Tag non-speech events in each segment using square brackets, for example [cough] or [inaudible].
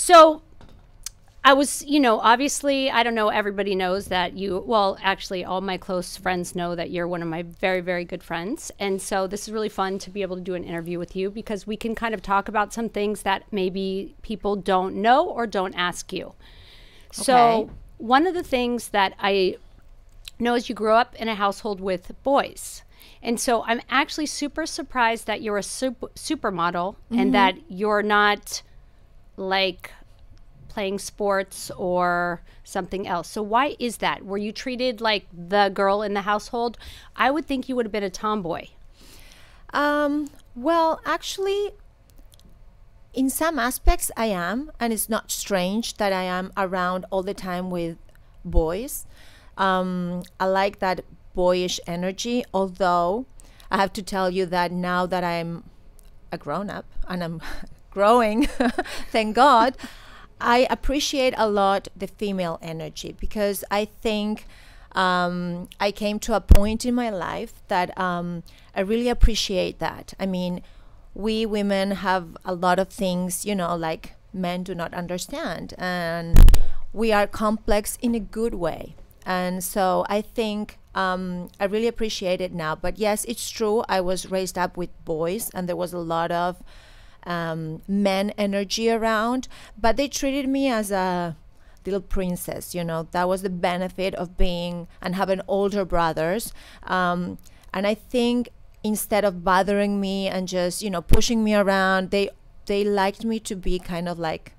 So I was, you know, obviously, I don't know, everybody knows that you, well, actually, all my close friends know that you're one of my very, very good friends. And so this is really fun to be able to do an interview with you because we can kind of talk about some things that maybe people don't know or don't ask you. So, one of the things that I know is you grew up in a household with boys. And so I'm actually super surprised that you're a super, supermodel and mm-hmm. that you're not like playing sports or something else. So why is that? Were you treated like the girl in the household? I would think you would have been a tomboy. Um, well, actually, in some aspects, I am, and it's not strange that I am around all the time with boys. Um, I like that boyish energy, although I have to tell you that now that I'm a grown up and I'm growing, [laughs] thank God, I appreciate a lot the female energy because I think um, I came to a point in my life that um, I really appreciate that. I mean, we women have a lot of things, you know, like men do not understand, and we are complex in a good way. And so I think um, I really appreciate it now. But yes, it's true. I was raised up with boys, and there was a lot of um, men energy around, but they treated me as a little princess. You know, that was the benefit of being and having older brothers. Um, and I think instead of bothering me and just you know pushing me around, they they liked me to be kind of like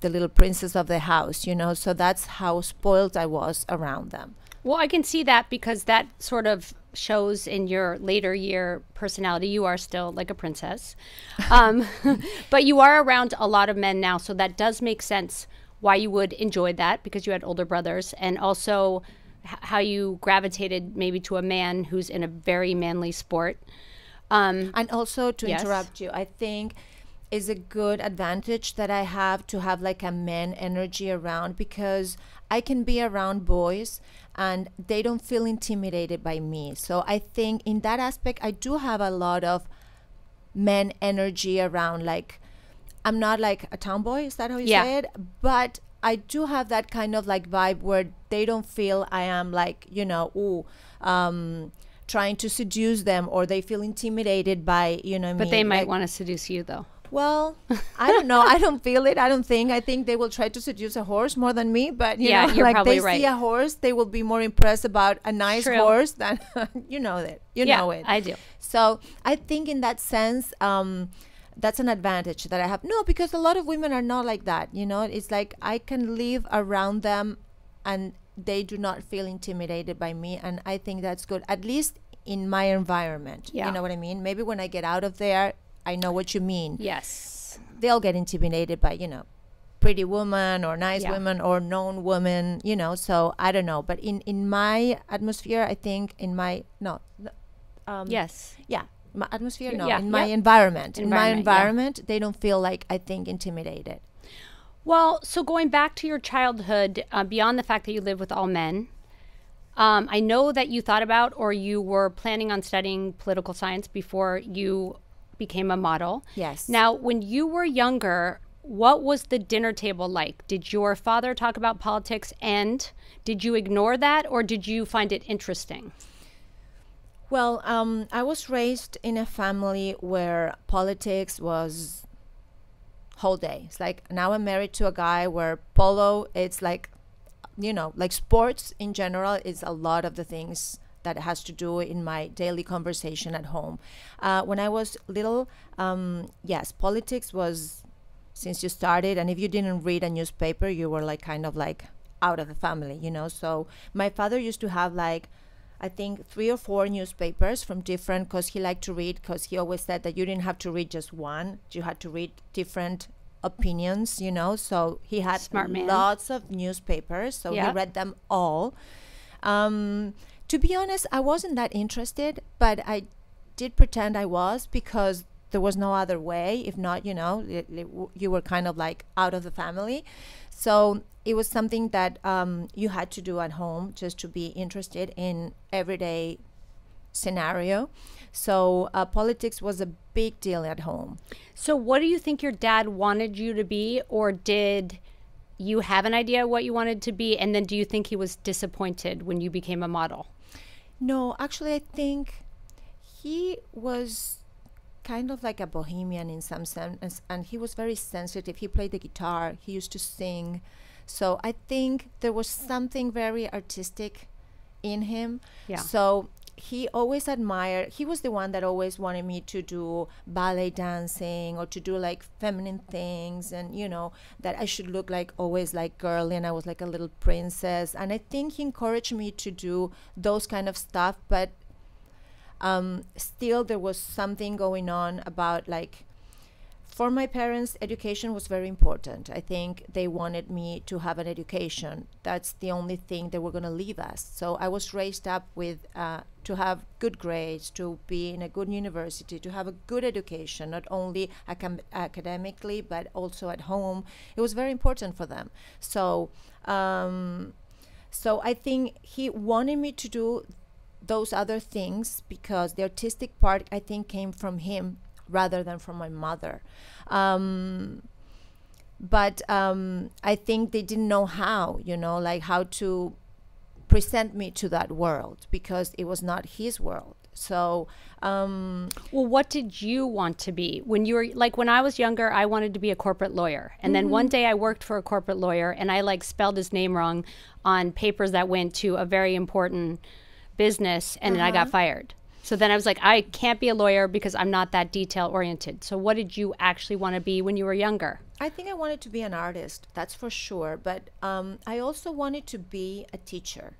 the little princess of the house. You know, so that's how spoiled I was around them. Well, I can see that because that sort of shows in your later year personality. You are still like a princess. Um, [laughs] but you are around a lot of men now. So that does make sense why you would enjoy that because you had older brothers and also h- how you gravitated maybe to a man who's in a very manly sport. Um, And also to Yes. interrupt you, I think is a good advantage that I have to have like a man energy around because I can be around boys and they don't feel intimidated by me. So I think in that aspect I do have a lot of men energy around like I'm not like a tomboy, is that how you Yeah. say it? But I do have that kind of like vibe where they don't feel I am like, you know, ooh, um, trying to seduce them or they feel intimidated by, you know, but they might like, want to seduce you though. Well, I don't know. I don't feel it. I don't think. I think they will try to seduce a horse more than me. But you Yeah, know, you're like probably they right. see a horse, they will be more impressed about a nice True. horse than [laughs] you know that. You yeah, know it. I do. So I think in that sense, um, that's an advantage that I have. No, because a lot of women are not like that. You know, it's like I can live around them, and they do not feel intimidated by me, and I think that's good. At least in my environment. Yeah. You know what I mean? Maybe when I get out of there, I know what you mean. Yes. They'll get intimidated by you know, pretty woman or nice Yeah. women or known women. You know, so I don't know. But in in my atmosphere, I think in my no. Um, Yes. yeah my atmosphere no Yeah, in my yeah. environment in my Environment, yeah. they don't feel like i think intimidated Well, so going back to your childhood, uh, beyond the fact that you live with all men, um, I know that you thought about or you were planning on studying political science before you became a model. Yes. Now, when you were younger, what was the dinner table like? Did your father talk about politics and did you ignore that or did you find it interesting? well um, i was raised in a family where politics was whole day it's like now i'm married to a guy where polo it's like you know like sports in general is a lot of the things that has to do in my daily conversation at home. Uh, when i was little um, yes politics was since you started and if you didn't read a newspaper you were like kind of like out of the family you know? So my father used to have like i think three or four newspapers from different because he liked to read because he always said that you didn't have to read just one you had to read different opinions you know? So he had lots of newspapers so Yep. he read them all. Um, to be honest i wasn't that interested but i did pretend i was because there was no other way if not you know it, it you were kind of like out of the family so it was something that um, you had to do at home just to be interested in everyday scenario. So uh, politics was a big deal at home. So, what do you think your dad wanted you to be, or did you have an idea what you wanted to be? And then, do you think he was disappointed when you became a model? No, actually, I think he was kind of like a bohemian in some sense, and he was very sensitive. He played the guitar, he used to sing. So I think there was something very artistic in him. Yeah. So he always admired he was the one that always wanted me to do ballet dancing or to do like feminine things and you know that i should look like always like girly and i was like a little princess. And i think he encouraged me to do those kind of stuff but um, still there was something going on about like for my parents, education was very important. I think they wanted me to have an education. That's the only thing they were going to leave us. So I was raised up with uh, to have good grades, to be in a good university, to have a good education, not only acam- academically but also at home. It was very important for them. So, um, so I think he wanted me to do those other things because the artistic part I think came from him rather than from my mother. Um, but um, I think they didn't know how, you know, like how to present me to that world because it was not his world. So, um, well, what did you want to be when you were like when I was younger? I wanted to be a corporate lawyer, and mm-hmm. then one day I worked for a corporate lawyer, and I like spelled his name wrong on papers that went to a very important business, and uh-huh. I got uh-huh. fired. So then I was like, I can't be a lawyer because I'm not that detail oriented. So what did you actually want to be when you were younger? I think I wanted to be an artist, that's for sure. But um, I also wanted to be a teacher.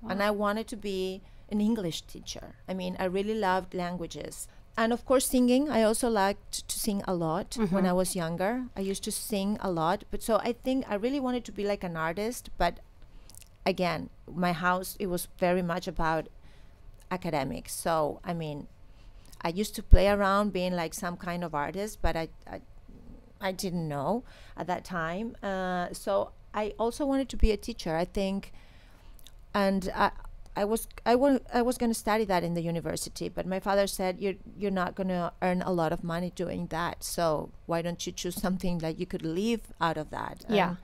Wow. And I wanted to be an English teacher. I mean, I really loved languages. And of course, singing. I also liked to sing a lot mm-hmm. when I was younger. I used to sing a lot. But so I think I really wanted to be like an artist. But again, my house, it was very much about academics. So, I mean, I used to play around being like some kind of artist, but I, I, I didn't know at that time. Uh, so I also wanted to be a teacher. I think, and I, I was I, I was going to study that in the university, but my father said you're you're not going to earn a lot of money doing that. So why don't you choose something that you could live out of that? Yeah.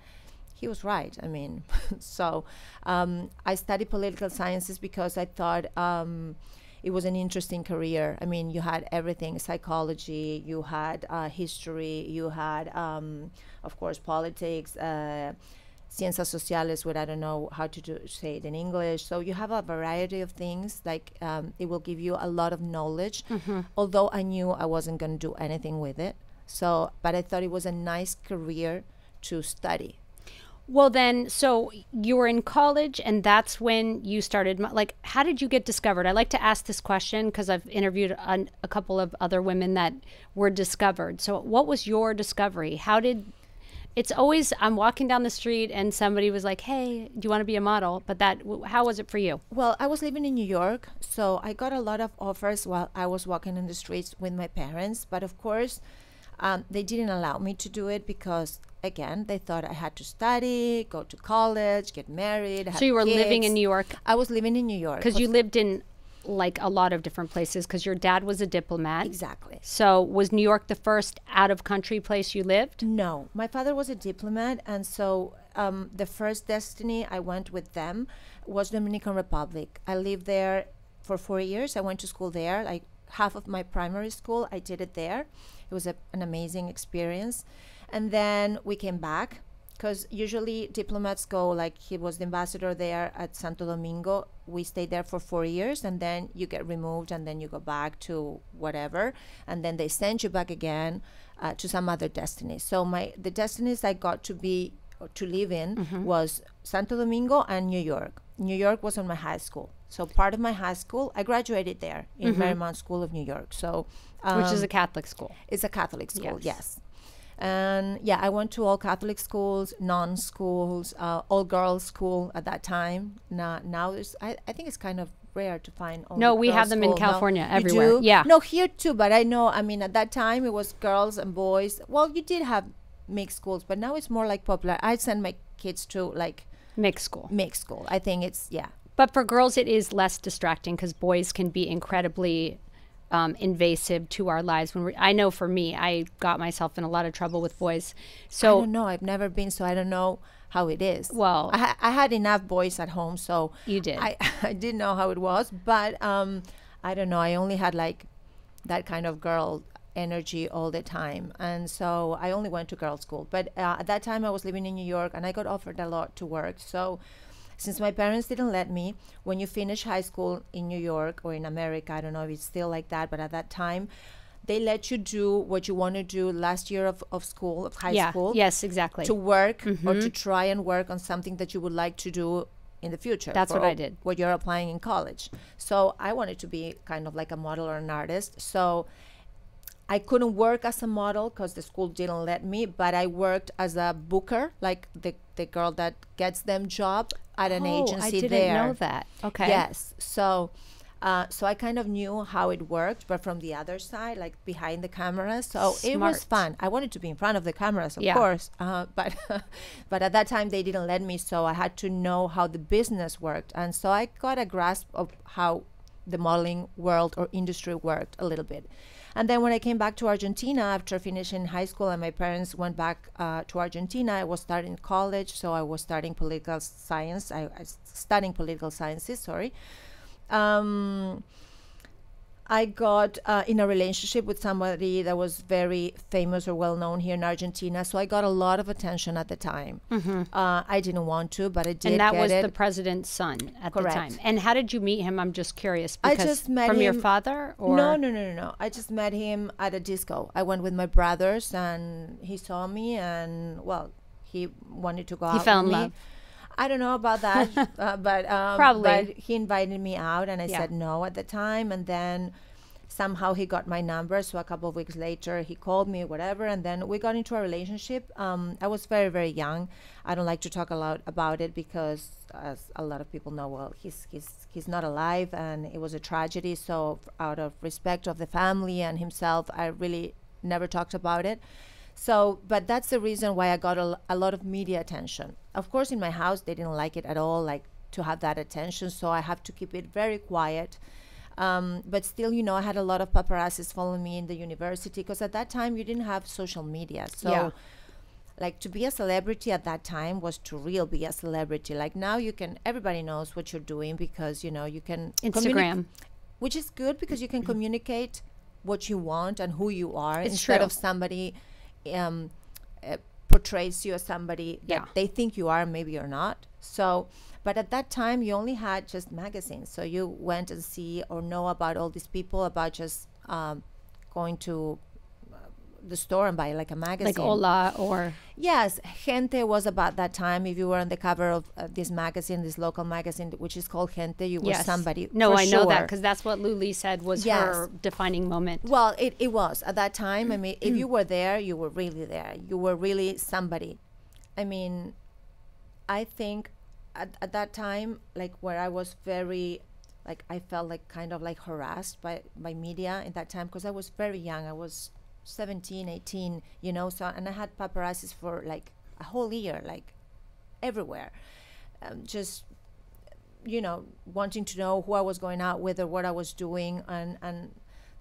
He was right. I mean, [laughs] so um, I studied political sciences because I thought um, it was an interesting career. I mean, you had everything psychology, you had uh, history, you had, um, of course, politics. Uh, ciencias sociales, what I don't know how to do, say it in English. So you have a variety of things. Like um, it will give you a lot of knowledge. Mm-hmm. Although I knew I wasn't going to do anything with it. So, but I thought it was a nice career to study. Well, then, so you were in college, and that's when you started. Like, how did you get discovered? I like to ask this question because I've interviewed a, a, couple of other women that were discovered. So, what was your discovery? How did it's always I'm walking down the street and somebody was like, "Hey, do you want to be a model?" But that, how was it for you? Well, I was living in New York, so I got a lot of offers while I was walking in the streets with my parents. But of course, um, they didn't allow me to do it because again, they thought I had to study, go to college, get married. So you were kids. living in New York? I was living in New York. Because you lived in like a lot of different places because your dad was a diplomat. Exactly. So was New York the first out of country place you lived? No. My father was a diplomat. And so um, the first destiny I went with them was Dominican Republic. I lived there for four years. I went to school there. Like half of my primary school, I did it there. It was a, an amazing experience. And then we came back because usually diplomats go like he was the ambassador there at Santo Domingo. We stayed there for four years and then you get removed and then you go back to whatever and then they send you back again uh, to some other destiny. So my the destinies I got to be to live in mm-hmm. was Santo Domingo and New York. New York was on my high school. So part of my high school, I graduated there in mm-hmm. Marymount School of New York. So um, which is a um, Catholic school. It's a Catholic school. yes. yes and yeah i went to all catholic schools non schools uh, all girls school at that time now now there's I, I think it's kind of rare to find no we have them school. in california no, everywhere yeah no here too but i know i mean at that time it was girls and boys well you did have mixed schools but now it's more like popular i send my kids to like mixed school mixed school i think it's yeah But for girls, it is less distracting because boys can be incredibly um, invasive to our lives. When I know for me, I got myself in a lot of trouble with boys. I So don't know. I've never been, so I don't know how it is. Well- I, ha- I had enough boys at home, so You did. I, [laughs] I didn't know how it was, but um, I don't know. I only had like that kind of girl energy all the time, and so I only went to girls' school. But uh, at that time, I was living in New York, and I got offered a lot to work. So since my parents didn't let me, when you finish high school in New York or in America, I don't know if it's still like that, but at that time. They let you do what you want to do last year of, of school, of high yeah, school yes, exactly. to work or Mm-hmm. to try and work on something that you would like to do in the future. That's what I did. What you're applying in college. So I wanted to be kind of like a model or an artist. So I couldn't work as a model because the school didn't let me, but I worked as a booker, like the, the girl that gets them job at an oh, agency I didn't there. know that. Okay. Yes. So, uh, so I kind of knew how it worked, but from the other side, like behind the camera. So it was fun. I wanted to be in front of the cameras, of Yeah. course, uh, but [laughs] but at that time they didn't let me. So I had to know how the business worked, and so I got a grasp of how the modeling world or industry worked a little bit. And then when I came back to Argentina after finishing high school, and my parents went back uh, to Argentina, I was starting college, so I was studying political science. I, I studying political sciences. Sorry. Um, I got uh, in a relationship with somebody that was very famous or well known here in Argentina, so I got a lot of attention at the time. Uh, I didn't want to, but I did. Mm-hmm. And that was it. the president's son at Correct. the time. And how did you meet him? I'm just curious. I just met from your father, or No, no, no, no, no. I just met him at a disco. I went with my brothers, and he saw me, and well, he wanted to go He out. fell with in me. I don't know about that, [laughs] uh, but um, Probably. But he invited me out, and I Yeah. said no at the time, and then somehow he got my number. So a couple of weeks later, he called me, whatever, and then we got into a relationship. Um, I was very, very young. I don't like to talk a lot about it because, as a lot of people know, well, he's he's he's not alive, and it was a tragedy. So out of respect of the family and himself, I really never talked about it. So, but that's the reason why I got a lot of media attention. Of course, in my house, they didn't like it at all, like to have that attention. So I have to keep it very quiet. Um, but still, you know, I had a lot of paparazzis following me in the university because at that time you didn't have social media. So, Yeah. like to be a celebrity at that time was to real be a celebrity. Like now, you can everybody knows what you're doing because you know you can Instagram. which is good because you can communicate what you want and who you are It's instead true. of somebody um, uh, portrays you as somebody that Yeah. they think you are, maybe you're not. So, but at that time, you only had just magazines, so you went and see or know about all these people about just um, going to the store and buy like a magazine. like Hola or Yes, Gente was about that time. If you were on the cover of uh, this magazine, this local magazine, which is called Gente, you were yes. somebody. No, I know that because that's what Luli said was Yes. her defining moment. Well, it, it was at that time. I [clears throat] mean, if you were there, you were really there. You were really somebody. I mean, I think at, at that time, like where I was very, like I felt like kind of like harassed by, by media in that time because I was very young. I was 17, 18, you know, so, and I had paparazzis for like a whole year, like everywhere. Um, just you know, wanting to know who I was going out with or what I was doing, and and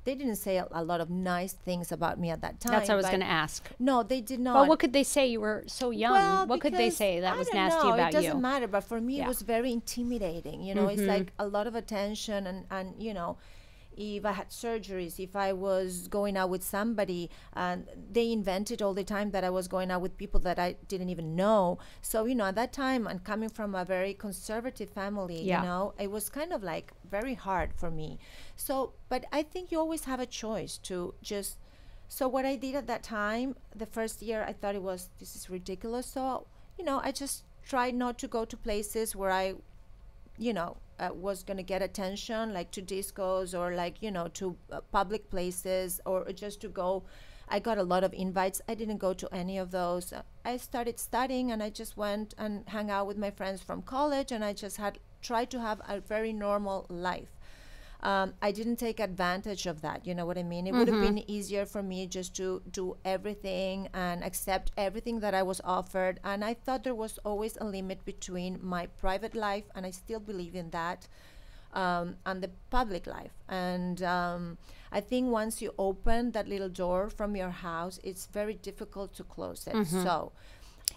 they didn't say a, a lot of nice things about me at that time. That's what I was going to ask. No, they did not. Well, what could they say? You were so young. Well, what could they say that I was don't nasty know, about It doesn't you? matter, but for me, Yeah. it was very intimidating. You know, it's Mhm. like a lot of attention, and and you know, if I had surgeries, if I was going out with somebody, and they invented all the time that I was going out with people that I didn't even know. So you know, at that time, and coming from a very conservative family, Yeah. you know, it was kind of like very hard for me. So, but I think you always have a choice to just so what I did at that time, the first year, I thought it was this is ridiculous. So you know, I just tried not to go to places where I, you know, uh, was gonna get attention, like to discos or like you know to uh, public places or just to go. I got a lot of invites. I didn't go to any of those. I started studying and I just went and hung out with my friends from college and I just had tried to have a very normal life. Um, I didn't take advantage of that. You know what I mean? It would have Mm-hmm. been easier for me just to do everything and accept everything that I was offered. And I thought there was always a limit between my private life, and I still believe in that, um, and the public life. And um, I think once you open that little door from your house, it's very difficult to close it. Mm-hmm. So,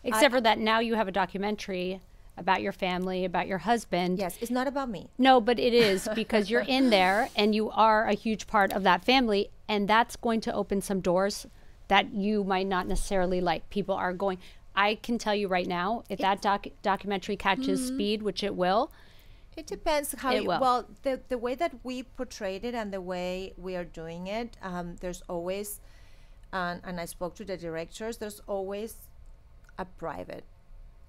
Except for that, now you have a documentary about your family, about your husband. yes, it's not about me. No, but it is [laughs] because you're in there and you are a huge part of that family, and that's going to open some doors that you might not necessarily like. People are going. I can tell you right now, if that doc- documentary catches Mm-hmm. speed, which it will, It depends how It you, will. well the the way that we portrayed it and the way we are doing it. Um, there's always, and and I spoke to the directors. There's always a private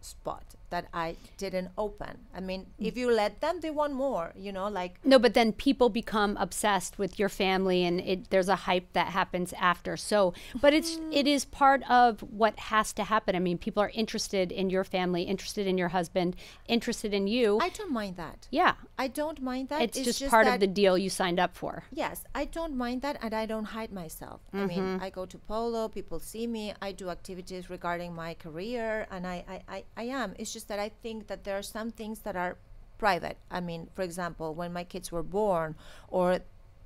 spot that I didn't open. I mean, if you let them, they want more. You know, like no, but then people become obsessed with your family, and it, there's a hype that happens after. So, but it's it is part of what has to happen. I mean, people are interested in your family, interested in your husband, interested in you. I don't mind that. yeah, I don't mind that. it's, just, part that of the deal you signed up for. Yes, I don't mind that, and I don't hide myself. I mean, mm-hmm. I go to polo, people see me, I do activities regarding my career, and I, I, I, I am. It's just that I think that there are some things that are private. I mean, for example, when my kids were born, or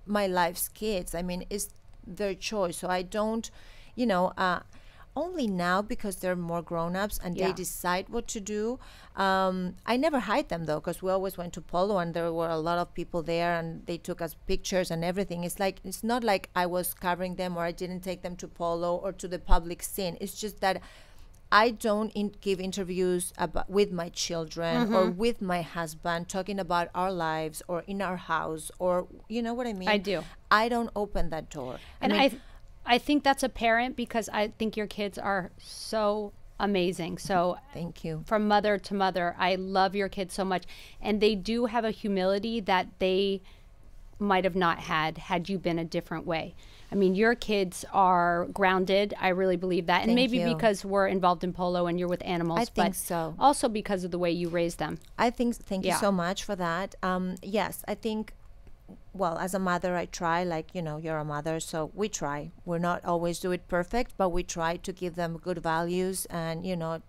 my life's kids, I mean, it's their choice. So I don't, you know, uh, only now because they're more grown ups and Yeah. they decide what to do. Um, I never hide them though, because we always went to polo and there were a lot of people there and they took us pictures and everything. It's like it's not like I was covering them or I didn't take them to polo or to the public scene. It's just that I don't in- give interviews about with my children or Mm-hmm. with my husband talking about our lives or in our house or you know what I mean. I do. I don't open that door. And mean, I, th- I think that's apparent because I think your kids are so amazing. So thank you. from mother to mother, I love your kids so much, and they do have a humility that they might have not had had you been a different way. I mean, your kids are grounded. I really believe that, and Thank maybe you. because we're involved in polo and you're with animals. I think but so. Also because of the way you raise them. I think thank Yeah. you so much for that. Um, yes, I think. Well, as a mother, I try. Like you know, you're a mother, so we try. We're not always do it perfect, but we try to give them good values, and you know,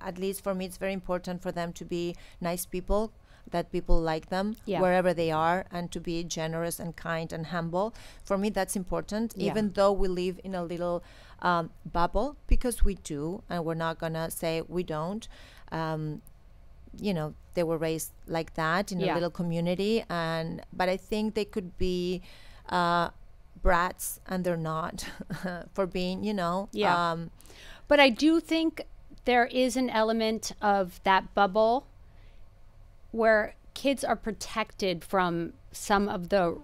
at least for me, it's very important for them to be nice people. That people like them Yeah. wherever they are, and to be generous and kind and humble. For me, that's important. Yeah. Even though we live in a little um, bubble, because we do, and we're not gonna say we don't. Um, you know they were raised like that in Yeah. a little community and but i think they could be uh brats and they're not [laughs] for being you know Yeah. um But I do think there is an element of that bubble where kids are protected from some of the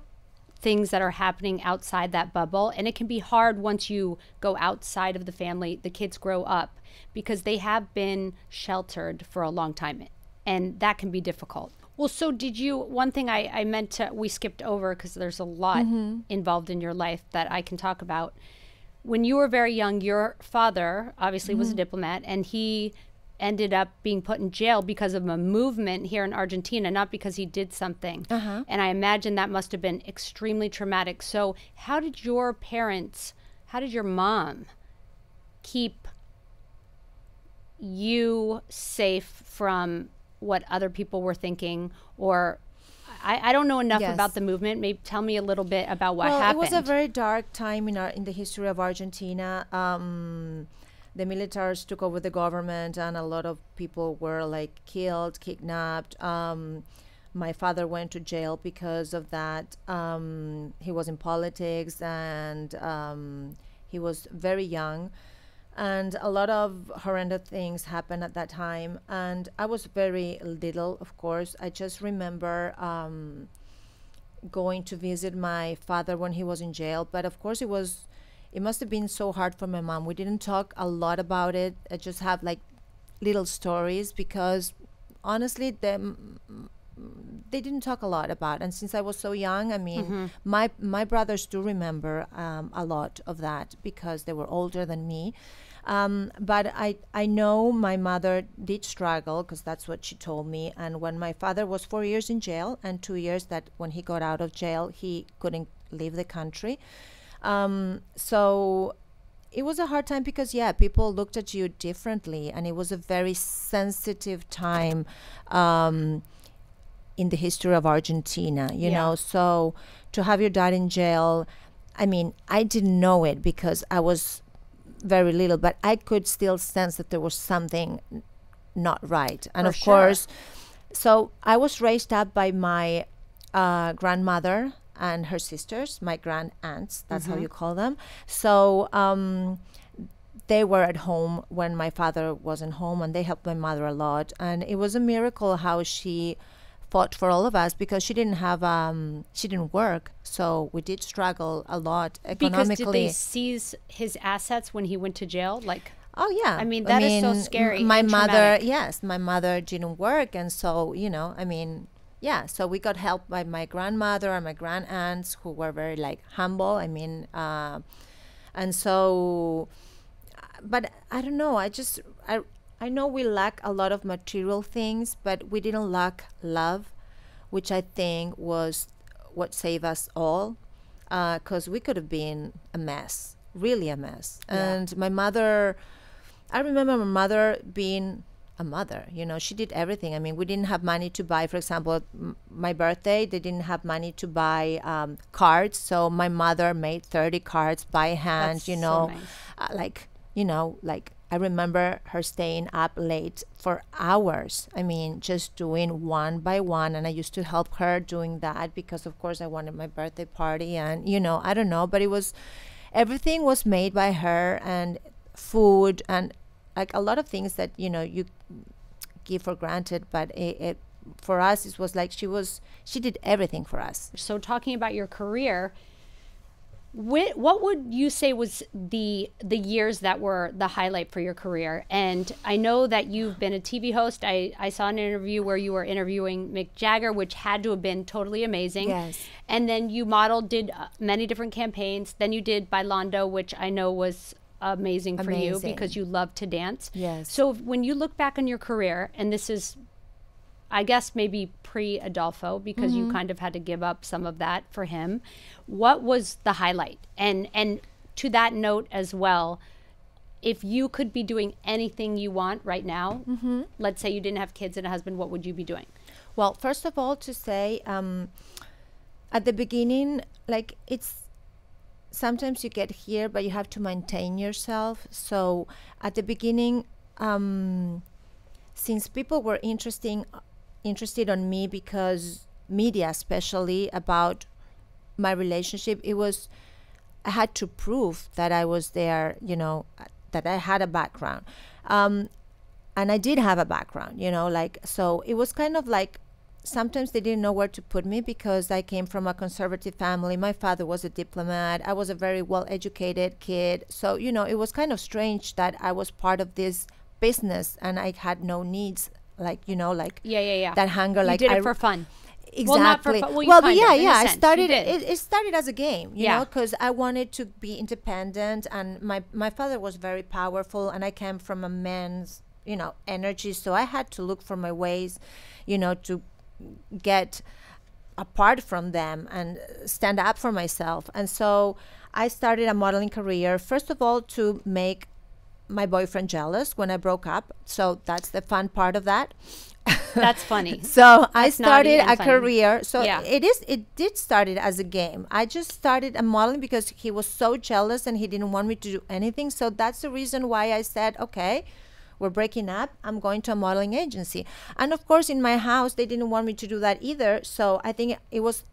things that are happening outside that bubble. And it can be hard once you go outside of the family, the kids grow up because they have been sheltered for a long time. And that can be difficult. Well, so did you? One thing I, I meant to, we skipped over because there's a lot mm-hmm. involved in your life that I can talk about when you were very young, your father obviously was a mm-hmm. diplomat, and he ended up being put in jail because of a movement here in Argentina, not because he did something. And I imagine that must have been extremely traumatic. So, how did your parents, how did your mom keep you safe from what other people were thinking or I, I don't know enough Yes. about the movement. Maybe tell me a little bit about what well happened. it was a very dark time in our in the history of argentina um the militaries took over the government and a lot of people were like killed kidnapped. Um my father went to jail because of that. Um he was in politics and um he was very young. And a lot of horrendous things happened at that time. And i was very little of course. I just remember um, going to visit my father when he was in jail. But of course it was it must have been so hard for my mom. We didn't talk a lot about it. I just have like little stories because honestly them they didn't talk a lot about. And since i was so young i mean my my brothers do remember um, a lot of that because they were older than me. Um, but I, I know my mother did struggle because that's what she told me. And when my father was four years in jail and two years that when he got out of jail, he couldn't leave the country. Um, so it was a hard time because yeah people looked at you differently and it was a very sensitive time um, in the history of argentina you Yeah. know so to have your dad in jail i mean i didn't know it because i was very little but i could still sense that there was something not right and For of sure. course so i was raised up by my uh, grandmother and her sisters, my grand aunts, that's how you call them. So um, they were at home when my father wasn't home, and they helped my mother a lot. And it was a miracle how she fought for all of us because she didn't have um, she didn't work, so we did struggle a lot economically Because did they seize his assets when he went to jail? Like, Oh yeah. I mean, that is so scary My mother, traumatic. yes, my mother didn't work, and so you know, I mean, yeah. So we got help by my grandmother and my grand aunts, who were very like humble. I mean, uh, and so, but I don't know. I just I I know we lack a lot of material things, but we didn't lack love, which I think was what saved us all, because we could have been a mess, really a mess. And my mother. I remember my mother being a mother. You know, she did everything. I mean, we didn't have money to buy, for example, m- my birthday, they didn't have money to buy um, cards. So my mother made 30 cards by hand, That's you so know, nice. uh, like, you know, like I remember her staying up late for hours. I mean, just doing one by one. And I used to help her doing that because, of course, I wanted my birthday party. And, you know, I don't know, but it was everything was made by her and food and like a lot of things that, you know, you give for granted. But it, it for us, it was like she was, she did everything for us. so talking about your career, whi- what would you say was the the years that were the highlight for your career? And I know that you've been a TV host. I, I saw an interview where you were interviewing Mick Jagger, which had to have been totally amazing. Yes. And then you modeled, did uh, many different campaigns. Then you did Bailando, which I know was amazing for you because you love to dance. Yes. So when you look back on your career, and this is I guess maybe pre Adolfo because Mm-hmm. you kind of had to give up some of that for him. What was the highlight? And and to that note as well, if you could be doing anything you want right now, Mm-hmm. let's say you didn't have kids and a husband, what would you be doing? Well, first of all, to say um, at the beginning, like it's sometimes you get here, but you have to maintain yourself. So at the beginning, um, since people were interesting, interested on me because media, especially about my relationship, it was I had to prove that I was there. You know, that I had a background. Um, and I did have a background, you know, like so it was kind of like sometimes they didn't know where to put me because I came from a conservative family. My father was a diplomat. I was a very well educated kid. So, you know, it was kind of strange that I was part of this business and I had no needs like, you know, like Yeah, yeah, yeah. that hunger you like did I it for fun. Exactly. Well, not for fun. Well, but yeah, yeah. I started. It, it started as a game, you Yeah. know, because I wanted to be independent, and my my father was very powerful, and I came from a man's, you know, energy, so I had to look for my ways, you know, to get apart from them and stand up for myself. And so I started a modeling career, first of all, to make my boyfriend jealous when I broke up. So that's the fun part of that. That's funny. [laughs] So I That's naughty started a funny. career. So Yeah. it is. It did started as a game. I just started a modeling because he was so jealous and he didn't want me to do anything. So that's the reason why I said, okay, we're breaking up. I'm going to a modeling agency. And of course, in my house, they didn't want me to do that either. So I think it was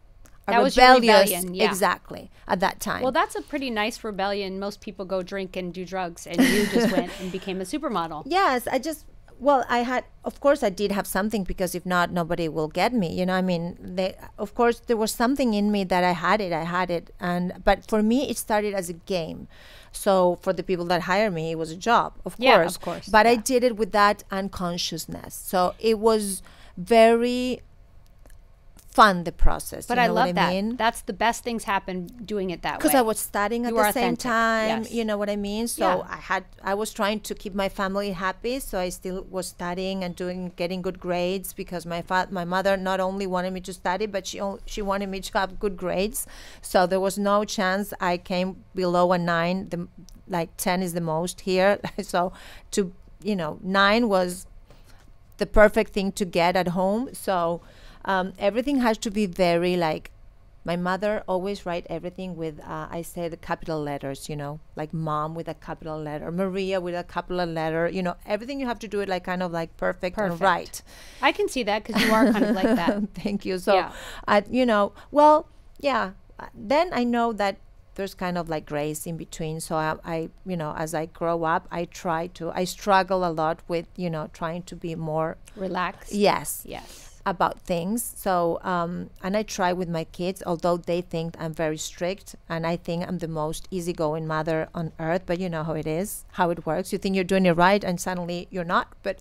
a That was rebellion, yeah. exactly at that time. Well, that's a pretty nice rebellion. Most people go drink and do drugs, and you just [laughs] went and became a supermodel. yes i just well i had of course i did have something because if not nobody will get me you know i mean they of course there was something in me that i had it i had it and but for me it started as a game. So for the people that hire me it was a job of Yeah, course of course, but i did it with that unconsciousness. So it was very fun the process. But you I love what that. Mean? That's the best things happen doing it that way. because I was studying at You the same time. yes. You know what I mean? So Yeah. I had I was trying to keep my family happy, so I still was studying and doing getting good grades because my fa- my mother not only wanted me to study, but she only, she wanted me to have good grades. So there was no chance I came below a nine. The like ten is the most here. [laughs] so to you know nine was the perfect thing to get at home. So um, everything has to be very like my mother always write everything with uh, I say the capital letters, you know, like mom with a capital letter, Maria with a capital letter, you know, everything you have to do it like kind of like perfect, and Perfect. right. I can see that because you are kind of like that. [laughs] Thank you. So, Yeah. I, you know, well, yeah. uh, Then I know that there's kind of like grace in between. So I, I, you know, as I grow up, I try to. I struggle a lot with, you know, trying to be more relaxed yes Yes. About things. So, um, and I try with my kids, although they think I'm very strict, and I think I'm the most easygoing mother on earth. But you know how it is, how it works. You think you're doing it right, and suddenly you're not. [laughs] But,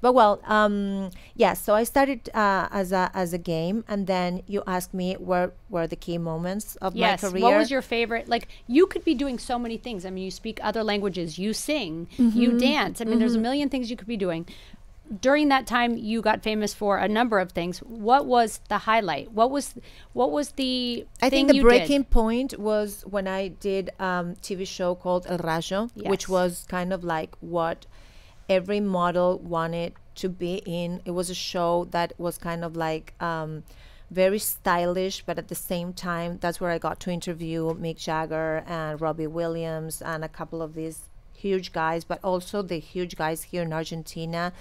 but well, um, yeah. So I started uh, as a as a game, and then you asked me where were the key moments of Yes. my career. What was your favorite? Like you could be doing so many things. I mean, you speak other languages, you sing, Mm-hmm. you dance. I mean, there's a million things you could be doing. During that time, you got famous for a number of things. What was the highlight? What was what was the I think the breaking did? point was when I did um, TV show called El Rayo, Yes. which was kind of like what every model wanted to be in. It was a show that was kind of like um, very stylish, but at the same time, that's where I got to interview Mick Jagger and Robbie Williams and a couple of these huge guys, but also the huge guys here in Argentina.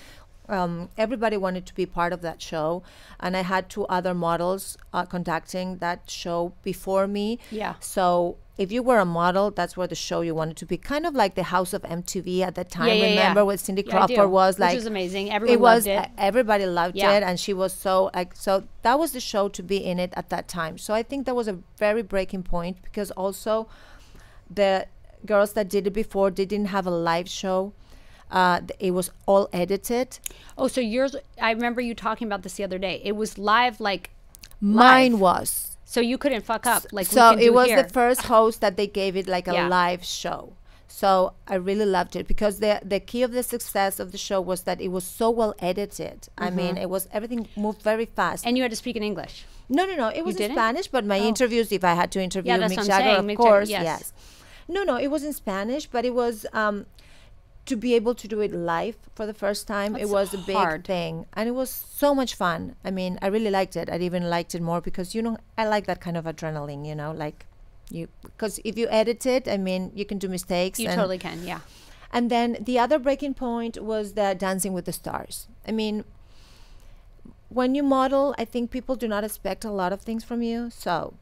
Um, everybody wanted to be part of that show, and I had two other models uh, conducting that show before me. Yeah. So if you were a model, that's where the show you wanted to be. Kind of like the House of MTV at that time. Yeah, yeah, yeah. Remember what Cindy Yeah, I do, Crawford was which like? was amazing. Everyone it was loved it. everybody loved it, and she was so like so. That was the show to be in it at that time. So I think that was a very breaking point because also the girls that did it before they didn't have a live show. Uh, it was all edited. Oh, so yours? I remember you talking about this the other day. It was live, like Mine live. was. so you couldn't fuck up. Like we so it was here. the first [laughs] host that they gave it like a Yeah. live show. So I really loved it because the the key of the success of the show was that it was so well edited. I mean, it was everything moved very fast. Mm-hmm. and you had to speak in English. No, no, no. It was in? Spanish, but my Oh. interviews, if I had to interview that's Mick Jagger, of Mick course, yes. yes. No, no, it was in Spanish, but it was um, to be able to do it live for the first time. That's it was a big thing, and it was so much fun. I mean, I really liked it. I even liked it more because you know I like that kind of adrenaline. You know, like you because if you edit it, I mean, you can do mistakes. You totally can. Yeah. and then the other breaking point was the Dancing with the Stars. I mean, when you model, I think people do not expect a lot of things from you. So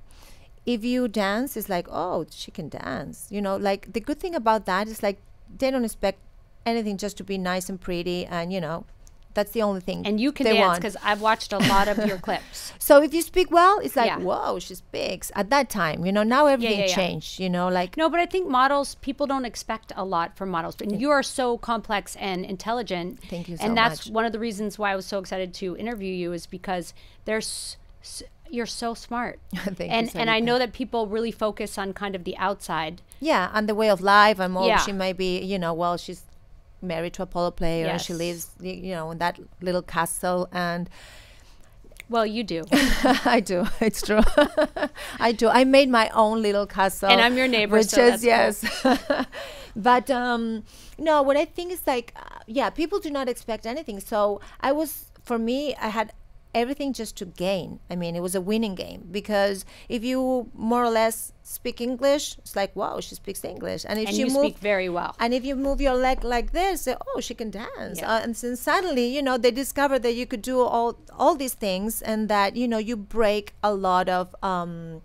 if you dance, it's like, oh, she can dance. You know, like the good thing about that is like they don't expect anything just to be nice and pretty. And, you know, that's the only thing. And you can they dance want. because I've watched a lot of your [laughs] clips. So if you speak well, it's like, Yeah. whoa, she speaks. At that time, you know, now everything yeah, yeah. changed, you know, like No, but I think models, people don't expect a lot from models. But you are so complex and intelligent. Thank you so And that's much. one of the reasons why I was so excited to interview you is because there's you're so smart. [laughs] Thank you, and and I know that people really focus on kind of the outside. Yeah, and the way of life, and Yeah. she might be, you know, well, she's married to a polo player, and she lives, you know, in that little castle, and Well, you do. [laughs] I do, [laughs] it's true, [laughs] I do. I made my own little castle, And I'm your neighbor, which so is yes. but um, no, what I think is like, uh, yeah, people do not expect anything. So I was, for me, I had everything just to gain. I mean, it was a winning game because if you more or less speak English, it's like, wow, she speaks English, and if and she you move speak very well. and if you move your leg like this, say, oh, she can dance. Yeah. Uh, and then suddenly, you know, they discover that you could do all all these things, and that you know you break a lot of um,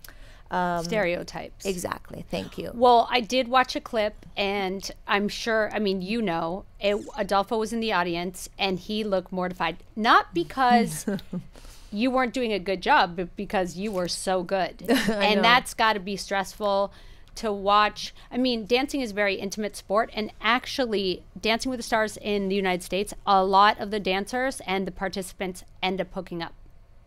um, Stereotypes. exactly. Thank you. Well, I did watch a clip, and I'm sure, I mean, you know, it, Adolfo was in the audience, and he looked mortified. Not because [laughs] you weren't doing a good job, but because you were so good. [laughs] know. and that's got to be stressful to watch. I mean, dancing is a very intimate sport, and actually, Dancing with the Stars in the United States, a lot of the dancers and the participants end up hooking up.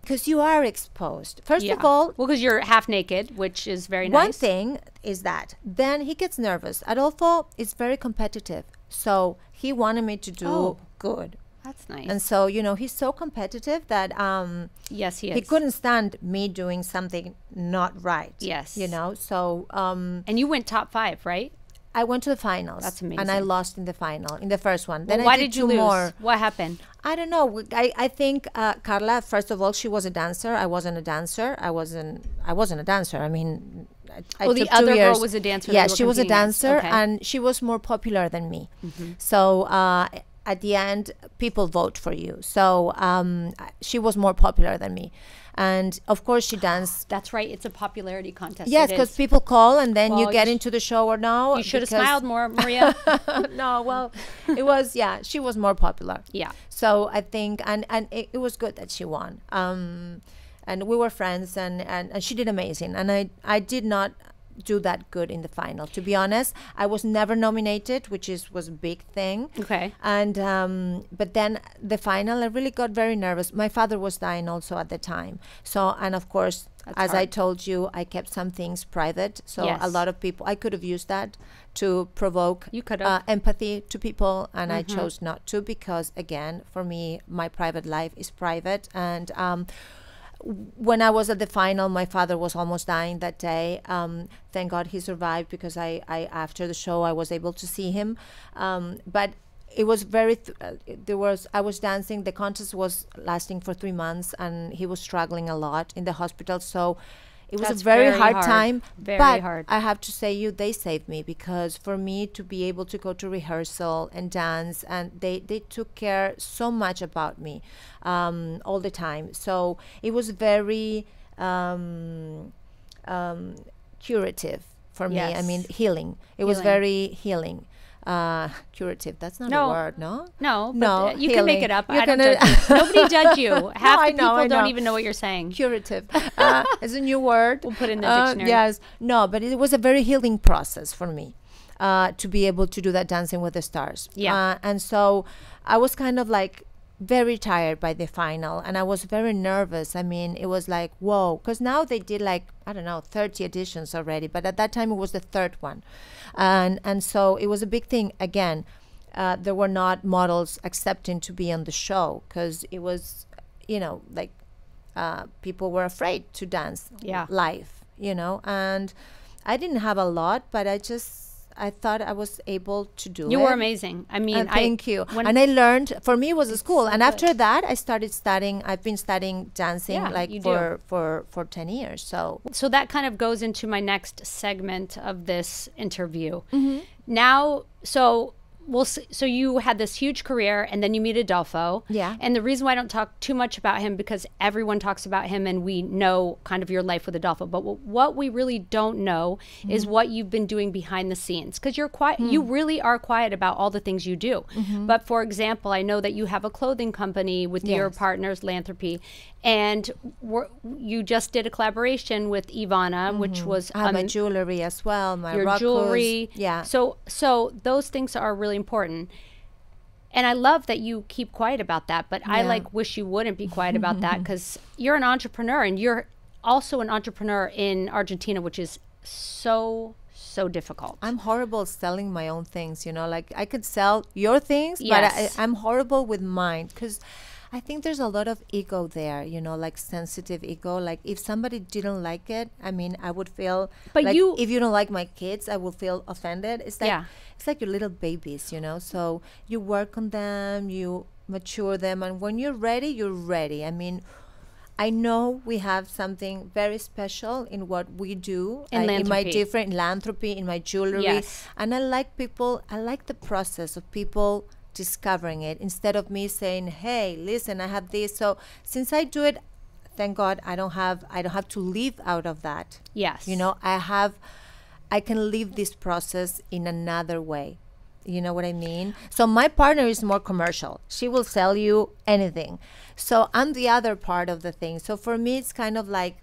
Because you are exposed. First Yeah. of all, well, because you're half naked, which is very nice. one thing is that then he gets nervous. Adolfo is very competitive, so he wanted me to do Oh. good. That's nice. And so, you know, he's so competitive that um, yes, he is. he couldn't stand me doing something not right. Yes. You know, so um, And you went top five, right? I went to the finals. That's And I lost in the final, in the first one. Well, Then why I did, did, you two lose? more. What happened? I don't know. I, I think uh, Carla. First of all, she was a dancer. I wasn't a dancer. I wasn't. I wasn't a dancer. I mean, I, I Oh, the other girl was a dancer Yeah, she was a dancer, Okay. And she was more popular than me. So uh, at the end, people vote for you. So um, she was more popular than me, and of course, she danced. That's right. It's a popularity contest. Yes, because people call, and then Well, you you get sh- into the show or no. you should have smiled more, Maria. [laughs] [laughs] no, well, it was yeah. She was more popular. yeah. So I think, and and it, it was good that she won. Um, and we were friends, and, and and she did amazing. And I I did not do that good in the final. To be honest, I was never nominated, which is was a big thing. Okay. And um, but then the final, I really got very nervous. My father was dying also at the time. So and of course, That's as I told you, I kept some things private. So a lot of people, I could have used that to provoke You could uh, empathy to people, and I Mhm. chose not to because, again, for me, my private life is private. And um, when I was at the final, my father was almost dying that day. Um, thank God he survived because I, I, after the show, I was able to see him. Um, but it was very. Th- uh, there was I was dancing. The contest was lasting for three months, and he was struggling a lot in the hospital. So. It was That's a very, very hard, hard. time, Very but hard. I have to say you they saved me because for me to be able to go to rehearsal and dance and they they took care so much about me um, all the time. So it was very um, um, curative for me. I mean healing. It was very healing. Uh, curative. That's not No. a word, no. No, No, uh, you can make it up. You're I don't judge. Nobody judge you. [laughs] Half I the know, people don't even know what you're saying. curative [laughs] uh, is a new word. We'll put it in the Uh, dictionary. yes, no, but it was a very healing process for me uh, to be able to do that Dancing with the Stars. Yeah. uh, and so I was kind of like very tired by the final, and I was very nervous. I mean, it was like whoa, because now they did like I don't know, thirty editions already, but at that time it was the third one, and and so it was a big thing again. Uh, there were not models accepting to be on the show because it was, you know, like uh, people were afraid to dance Yeah. live, you know. And I didn't have a lot, but I just I thought I was able to do You it. were amazing. I mean, And I, thank you. and I learned. For me, it was a school. so and good. after that, I started studying. I've been studying dancing Yeah, like do. for for for ten years. So so that kind of goes into my next segment of this interview. Mm-hmm. Now, so we'll so you had this huge career and then you meet Adolfo. Yeah. And the reason why I don't talk too much about him because everyone talks about him and we know kind of your life with Adolfo. But what we really don't know is Mm-hmm. what you've been doing behind the scenes because you're quiet. You Hmm. really are quiet about all the things you do. Mm-hmm. But for example, I know that you have a clothing company with your partners, Lanthropy, and you just did a collaboration with Ivana, which was I have my um, jewelry as well. My your jewelry. Yeah. So so those things are really important. And I love that you keep quiet about that, but I like wish you wouldn't be quiet [laughs] about that cuz you're an entrepreneur and you're also an entrepreneur in Argentina, which is so so difficult. I'm horrible selling my own things, you know, like I could sell your things, Yes. but I, I'm horrible with mine because I think there's a lot of ego there, you know, like sensitive ego. Like if somebody didn't like it, I mean, I would feel. But like you- if you don't like my kids, I will feel offended. It's like Yeah. it's like your little babies, you know. So you work on them, you mature them, and when you're ready, you're ready. I mean. I know we have something very special in what we do In uh, in my different philanthropy, in my jewelry, Yes. and I like people, I like the process of people discovering it instead of me saying, "Hey, listen, I have this." So since I do it, thank God I don't have I don't have to live out of that. yes. You know, I have I can live this process in another way. You know what I mean? So my partner is more commercial. She will sell you anything. So I'm the other part of the thing. So for me it's kind of like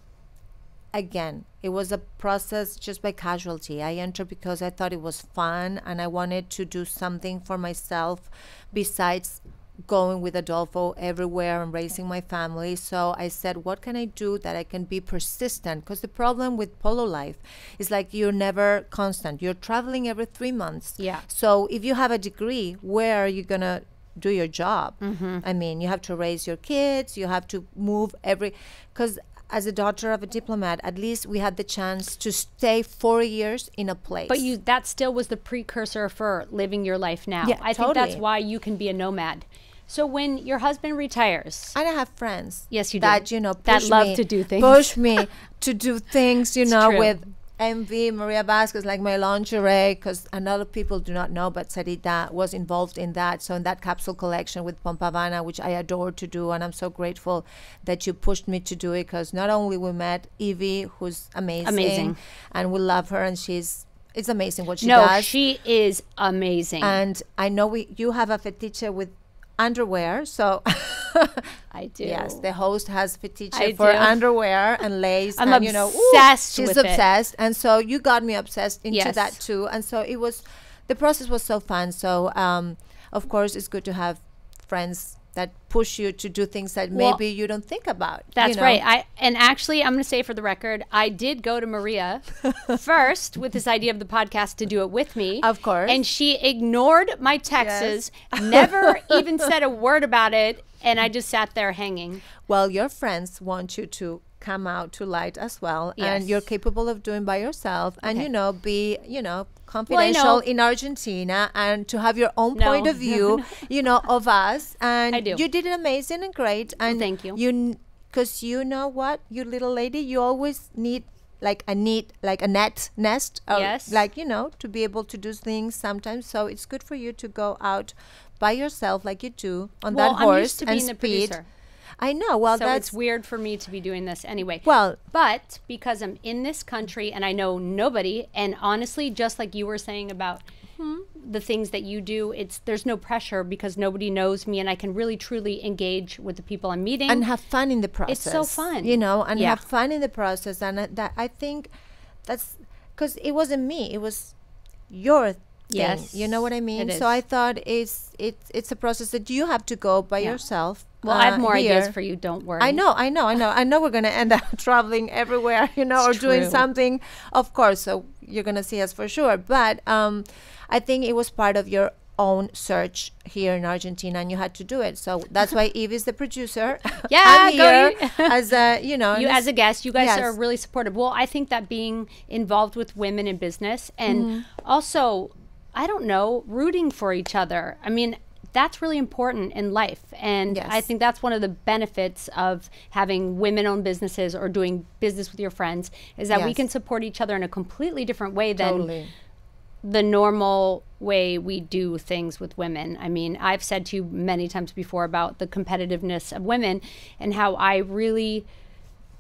again, it was a process just by casualty. I entered because I thought it was fun and I wanted to do something for myself besides going with Adolfo everywhere and raising my family. So I said, what can I do that I can be persistent? Because the problem with polo life is like you're never constant. You're traveling every three months. Yeah. So if you have a degree, where are you gonna do your job? Mm-hmm. I mean, you have to raise your kids. You have to move every because. As a daughter of a diplomat, at least we had the chance to stay four years in a place. But you that still was the precursor for living your life now. Yeah, I think that's why you can be a nomad. So when your husband retires, And I have friends. Yes, you do. That you know That love me- to do things. Push me [laughs] to do things. You It's know, true. with MV Maria Vázquez, like my lingerie, because a lot of people do not know, but Sarita was involved in that. So in that capsule collection with Pompavana, which I adore to do, and I'm so grateful that you pushed me to do it, because not only we met Evie, who's amazing, Amazing. and we love her, and she's it's amazing what she no, does. No, she is amazing. and I know we you have a fetiche with underwear, so. [laughs] I do. Yes, the host has fetiche I for do. underwear and lace. I'm and, you know, ooh, she's with it. obsessed, and so you got me obsessed into Yes. that too. And so it was, the process was so fun. So um, of course, it's good to have friends that push you to do things that Well, maybe you don't think about. you That's know? right. I and actually, I'm going to say for the record, I did go to Maria [laughs] first with this idea of the podcast to do it with me. Of course. And she ignored my texts, [laughs] never [laughs] even said a word about it, and I just sat there hanging. Well, your friends want you to come out to light as well, and you're capable of doing by yourself, and you know, be you know confidential in Argentina, and to have your own No, point of view, no. [laughs] you know, of us. And I do. you did it amazing and great. And thank you. You, because you know what, you little lady, you always need like a neat, like a net nest, or Yes. like you know, to be able to do things sometimes. So it's good for you to go out by yourself, like you do on well, that horse I'm to and speed. I know. Well, so that's it's weird for me to be doing this anyway. well. but because I'm in this country and I know nobody, and honestly, just like you were saying about Hmm. the things that you do, it's there's no pressure because nobody knows me, and I can really truly engage with the people I'm meeting. and have fun in the process. It's so fun. you know, and Yeah. have fun in the process. And uh, that I think that's because it wasn't me; it was your thing. Yes, you know what I mean. So I thought it's it's it's a process that you have to go by Yeah. yourself. Well, I have uh, more ideas for you. Don't worry. I know, I know, I know. I know we're gonna end up [laughs] traveling everywhere, you know, It's or doing something. Of course, so you're gonna see us for sure. But um, I think it was part of your own search here in Argentina, and you had to do it. So that's why [laughs] Eve is the producer. [laughs] Yeah, I'm here as a, you know, you as a guest you guys Yes. are really supportive well i think that being involved with women in business and Mm-hmm. also i don't know rooting for each other i mean that's really important in life and i think that's one of the benefits of having women owned businesses or doing business with your friends is that we can support each other in a completely different way than totally. the normal way we do things with women. I mean, I've said to you many times before about the competitiveness of women and how I really,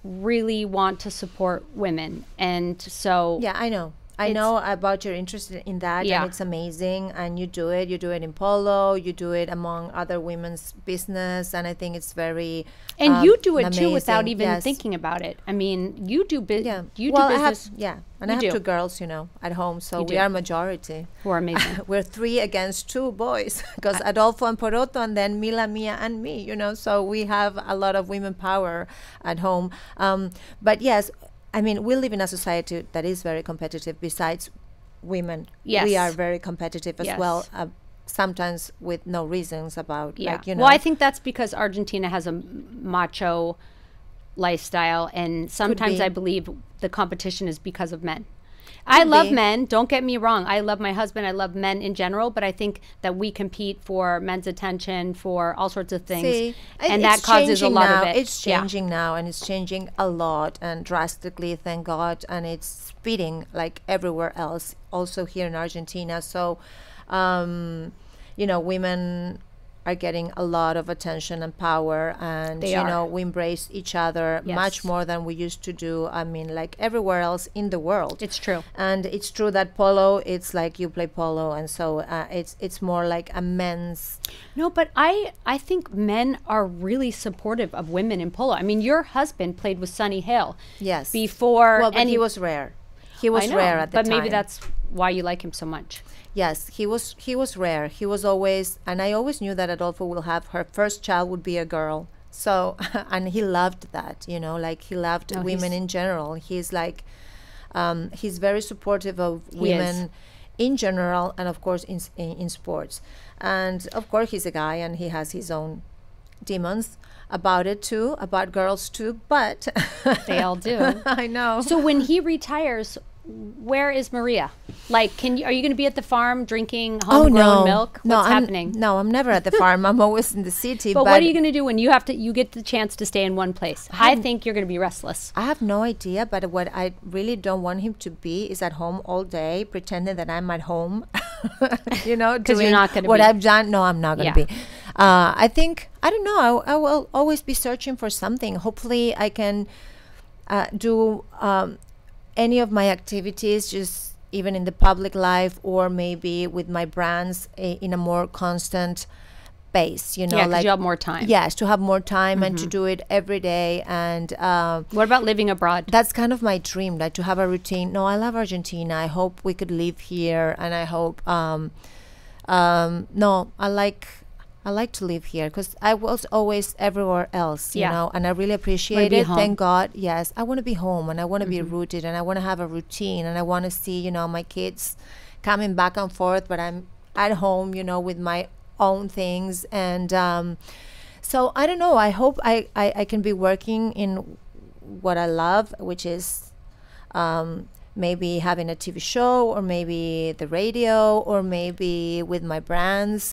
really want to support women. And so, Yeah, I know. I It's- know about your interest in- that, Yeah. and it's amazing. And you do it. You do it in polo. You do it among other women's business, and I think it's very. and um, you do it too without even Yes. thinking about it. I mean, you do business. Yeah. You well, do I have yeah, and You I have do. two girls, you know, at home, so You we do. are majority. who are amazing. [laughs] We're three against two boys [laughs] because Adolfo and Poroto, and then Mila, Mia, and me. You know, so we have a lot of women power at home. Um, but yes, I mean, we live in a society that is very competitive. Besides women, we are very competitive as Yes. well. Uh, sometimes with no reasons about Yeah. like you know. Well, I think that's because Argentina has a macho lifestyle, and sometimes be. I believe the competition is because of men. I Could love be. men. Don't get me wrong. I love my husband. I love men in general, but I think that we compete for men's attention for all sorts of things, See, and that causes a lot now. of it. It's Yeah. changing now, and it's changing a lot and drastically, thank God. And it's speeding like everywhere else, also here in Argentina. So, um, you know, women are getting a lot of attention and power, and They you are. know, we embrace each other much more than we used to do. I mean, like everywhere else in the world. It's true. and it's true that polo, it's like you play polo, and so uh, it's it's more like a men's No, but I I think men are really supportive of women in polo. I mean, your husband played with Sunny Hale yes. before well, but any he was rare. He was know, rare at the but time. But maybe that's why you like him so much. Yes, he was he was rare. He was always and I always knew that Adolfo will have her first child would be a girl. So [laughs] and he loved that, you know, like he loved Oh, women in general. He's like um, he's very supportive of women in general and of course in, in in sports. And of course he's a guy and he has his own demons about it too, about girls too, but They all do. [laughs] I know. so when he retires, where is Maria? Like, can you are you going to be at the farm drinking homegrown milk? What's Oh, no, I'm, happening? No, I'm never at the farm. I'm always in the city. But, what are you going to do when you have to? You get the chance to stay in one place. I think you're going to be restless. I have no idea, but what I really don't want him to be is at home all day, pretending that I'm at home. [laughs] you know, [laughs] because you're not gonna what be. I've done. No, I'm not going to Yeah. be. Uh, I think I don't know. I, I will always be searching for something. Hopefully, I can uh, do um, any of my activities just even in the public life or maybe with my brands i- in a more constant pace, You know, Yeah, like you have more time. yes, to have more time and to do it every day and. Um, What about living abroad? that's kind of my dream like to have a routine no i love argentina i hope we could live here and i hope um um no i like i like to live here because i was always everywhere else you Yeah. know and i really appreciate it. Thank god yes. I want to be home and i want to be rooted and i want to have a routine and i want to see you know my kids coming back and forth but i'm at home you know with my own things and um so i don't know. I hope i i, I can be working in what I love, which is um, maybe having a TV show or maybe the radio or maybe with my brands